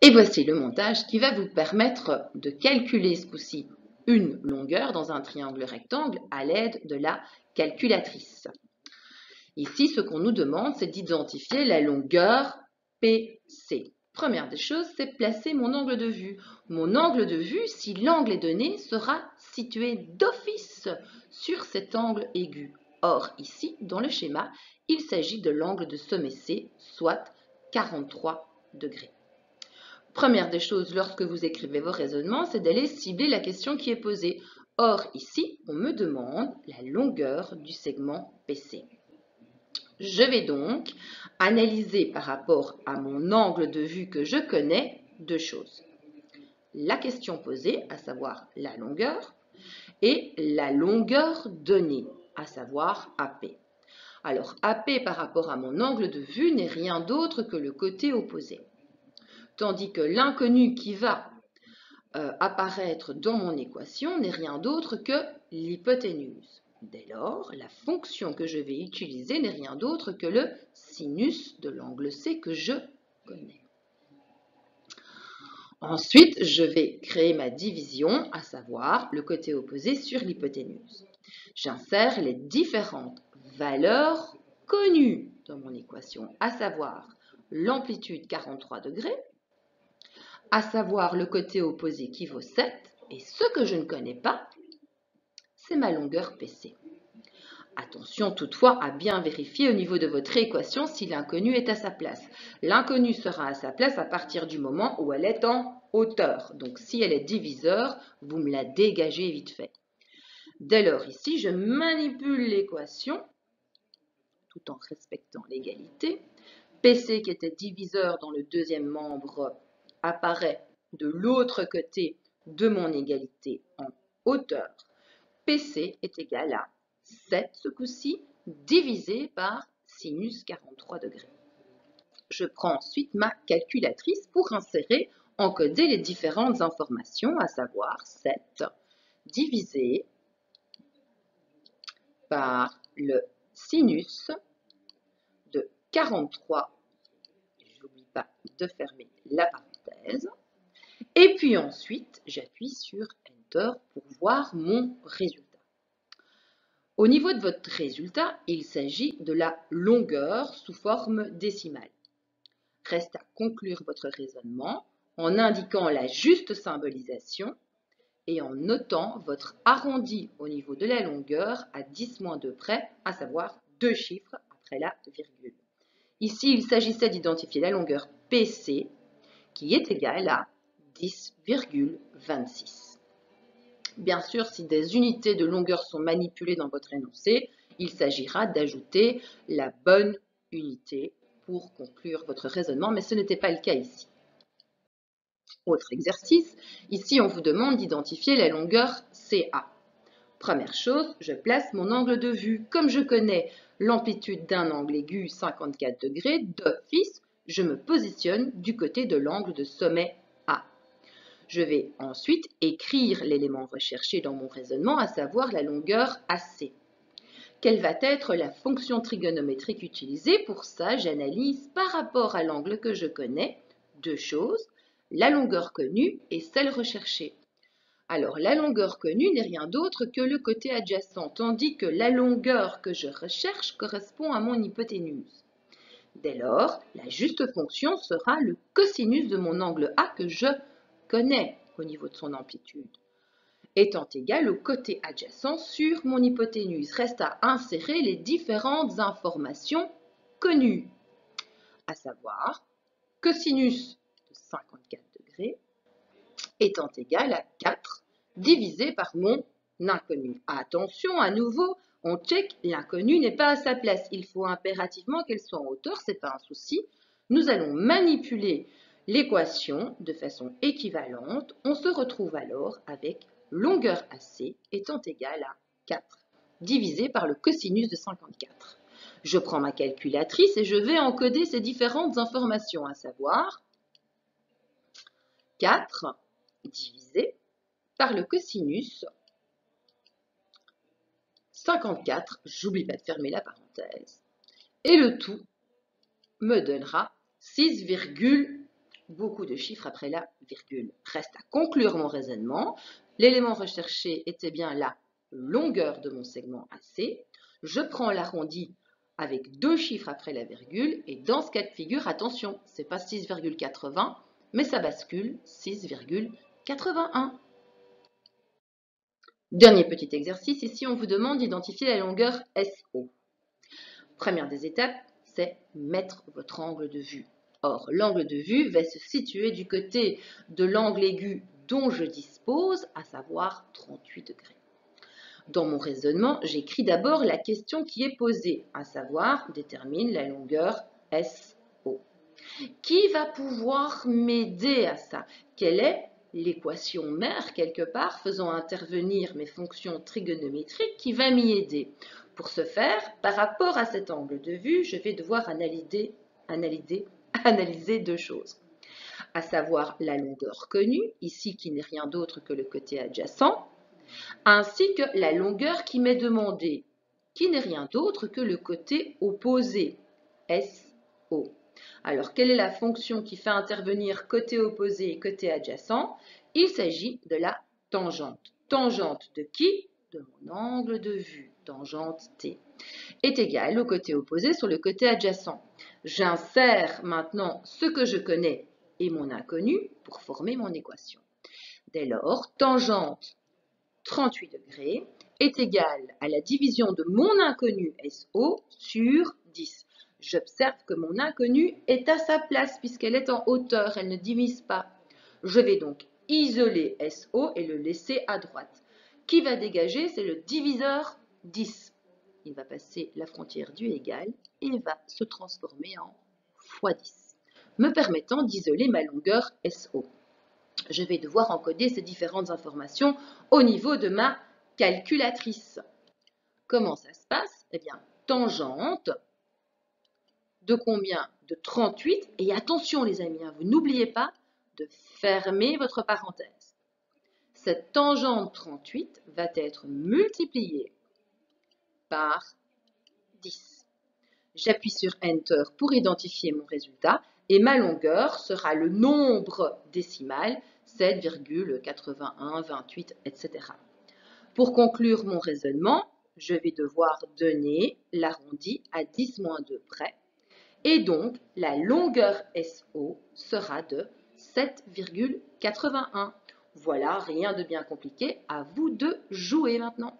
Et voici le montage qui va vous permettre de calculer ce coup-ci une longueur dans un triangle rectangle à l'aide de la calculatrice. Ici, ce qu'on nous demande, c'est d'identifier la longueur PC. Première des choses, c'est placer mon angle de vue. Mon angle de vue, si l'angle est donné, sera situé d'office sur cet angle aigu. Or, ici, dans le schéma, il s'agit de l'angle de sommet C, soit 43 degrés. Première des choses lorsque vous écrivez vos raisonnements, c'est d'aller cibler la question qui est posée. Or, ici, on me demande la longueur du segment PC. Je vais donc analyser par rapport à mon angle de vue que je connais deux choses. La question posée, à savoir la longueur, et la longueur donnée, à savoir AP. Alors AP par rapport à mon angle de vue n'est rien d'autre que le côté opposé. Tandis que l'inconnu qui va euh, apparaître dans mon équation n'est rien d'autre que l'hypoténuse. Dès lors, la fonction que je vais utiliser n'est rien d'autre que le sinus de l'angle C que je connais. Ensuite, je vais créer ma division, à savoir le côté opposé sur l'hypoténuse. J'insère les différentes valeurs connues dans mon équation, à savoir l'amplitude 43 degrés, à savoir le côté opposé qui vaut 7, et ce que je ne connais pas, c'est ma longueur PC. Attention toutefois à bien vérifier au niveau de votre équation si l'inconnu est à sa place. L'inconnu sera à sa place à partir du moment où elle est en hauteur. Donc si elle est diviseur, vous me la dégagez vite fait. Dès lors ici, je manipule l'équation tout en respectant l'égalité. PC qui était diviseur dans le deuxième membre apparaît de l'autre côté de mon égalité en hauteur. PC est égal à 7 ce coup-ci, divisé par sinus 43 degrés. Je prends ensuite ma calculatrice pour insérer, encoder les différentes informations, à savoir 7 divisé par le sinus de 43, n'oublie de fermer la parenthèse, et puis ensuite j'appuie sur Enter pour voir mon résultat. Au niveau de votre résultat, il s'agit de la longueur sous forme décimale. Reste à conclure votre raisonnement en indiquant la juste symbolisation et en notant votre arrondi au niveau de la longueur à 10 2 près, à savoir deux chiffres après la virgule. Ici, il s'agissait d'identifier la longueur PC qui est égale à 10,26. Bien sûr, si des unités de longueur sont manipulées dans votre énoncé, il s'agira d'ajouter la bonne unité pour conclure votre raisonnement, mais ce n'était pas le cas ici. Autre exercice, ici on vous demande d'identifier la longueur CA. Première chose, je place mon angle de vue. Comme je connais l'amplitude d'un angle aigu 54 degrés, d'office, je me positionne du côté de l'angle de sommet je vais ensuite écrire l'élément recherché dans mon raisonnement, à savoir la longueur AC. Quelle va être la fonction trigonométrique utilisée Pour ça, j'analyse par rapport à l'angle que je connais? Deux choses, la longueur connue et celle recherchée. Alors, la longueur connue n'est rien d'autre que le côté adjacent, tandis que la longueur que je recherche correspond à mon hypoténuse. Dès lors, la juste fonction sera le cosinus de mon angle A que je connaît au niveau de son amplitude, étant égal au côté adjacent sur mon hypoténuse. Reste à insérer les différentes informations connues, à savoir cosinus de 54 degrés étant égal à 4 divisé par mon inconnu. Attention, à nouveau, on check, l'inconnu n'est pas à sa place. Il faut impérativement qu'elle soit en hauteur, c'est pas un souci. Nous allons manipuler l'équation de façon équivalente, on se retrouve alors avec longueur AC étant égale à 4 divisé par le cosinus de 54. Je prends ma calculatrice et je vais encoder ces différentes informations, à savoir 4 divisé par le cosinus 54, j'oublie pas de fermer la parenthèse, et le tout me donnera 6,1 beaucoup de chiffres après la virgule. Reste à conclure mon raisonnement. L'élément recherché était bien la longueur de mon segment AC. Je prends l'arrondi avec deux chiffres après la virgule et dans ce cas de figure, attention, c'est pas 6,80 mais ça bascule 6,81. Dernier petit exercice, ici on vous demande d'identifier la longueur SO. Première des étapes, c'est mettre votre angle de vue. Or, l'angle de vue va se situer du côté de l'angle aigu dont je dispose, à savoir 38 degrés. Dans mon raisonnement, j'écris d'abord la question qui est posée, à savoir détermine la longueur SO. Qui va pouvoir m'aider à ça? Quelle est l'équation mère quelque part faisant intervenir mes fonctions trigonométriques qui va m'y aider Pour ce faire, par rapport à cet angle de vue, je vais devoir analyser, deux choses, à savoir la longueur connue, ici qui n'est rien d'autre que le côté adjacent, ainsi que la longueur qui m'est demandée, qui n'est rien d'autre que le côté opposé, SO. Alors, quelle est la fonction qui fait intervenir côté opposé et côté adjacent? Il s'agit de la tangente. Tangente de qui? De mon angle de vue, tangente T, est égale au côté opposé sur le côté adjacent. J'insère maintenant ce que je connais et mon inconnu pour former mon équation. Dès lors, tangente 38 degrés est égale à la division de mon inconnu SO sur 10. J'observe que mon inconnu est à sa place puisqu'elle est en hauteur, elle ne divise pas. Je vais donc isoler SO et le laisser à droite. Qui va dégager? C'est le diviseur 10 il va passer la frontière du égal et va se transformer en x10, me permettant d'isoler ma longueur SO. Je vais devoir encoder ces différentes informations au niveau de ma calculatrice. Comment ça se passe? Eh bien, tangente de combien De 38. Et attention les amis, hein, vous n'oubliez pas de fermer votre parenthèse. Cette tangente 38 va être multipliée par 10. J'appuie sur Enter pour identifier mon résultat et ma longueur sera le nombre décimal 7,8128, etc. Pour conclure mon raisonnement, je vais devoir donner l'arrondi à 10 moins 2 près et donc la longueur SO sera de 7,81. Voilà, rien de bien compliqué, à vous de jouer maintenant.